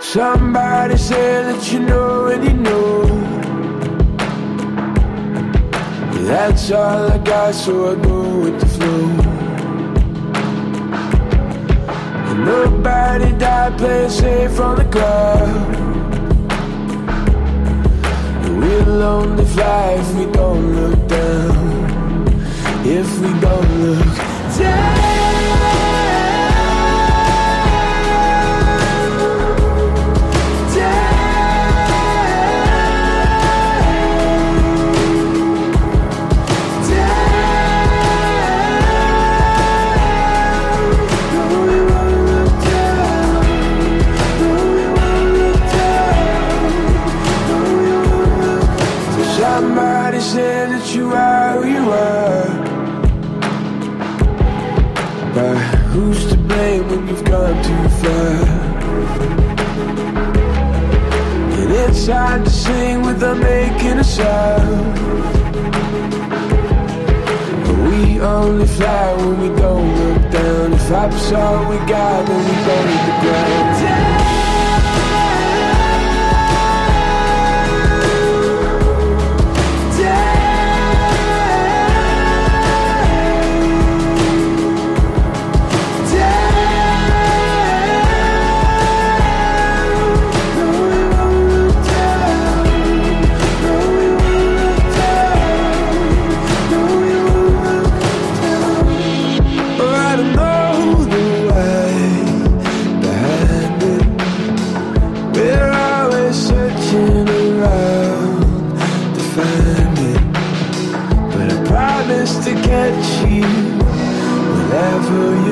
Somebody said that you know and you know. That's all I got so I go with the flow. And nobody died playing safe on the cloud We'll only fly if we don't look down. If we don't look down Somebody said that you are who you are. But who's to blame when you've gone too far? And it's hard to sing without making a sound But we only fly when we don't look down. If up's all we got, then we ground at you. Whenever you